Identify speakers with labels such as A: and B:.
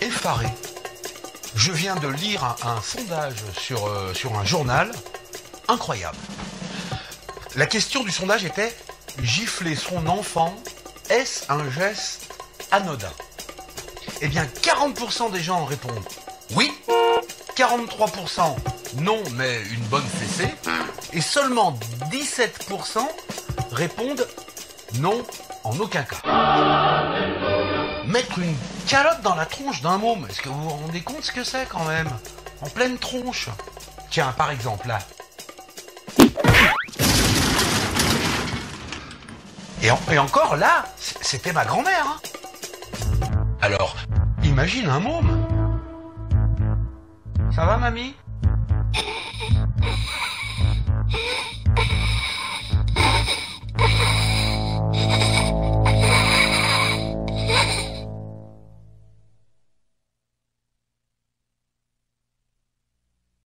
A: effaré. Je viens de lire un, sondage sur, euh, sur un journal incroyable. La question du sondage était gifler son enfant, est-ce un geste anodin? Eh bien, 40% des gens répondent oui, 43% non, mais une bonne fessée, et seulement 17% répondent non en aucun cas. Mettre une calotte dans la tronche d'un môme, est-ce que vous vous rendez compte ce que c'est quand même? En pleine tronche. Tiens, par exemple, là. Et, en- et encore là, c'était ma grand-mère. hein. Alors, imagine un môme. Ça va, mamie?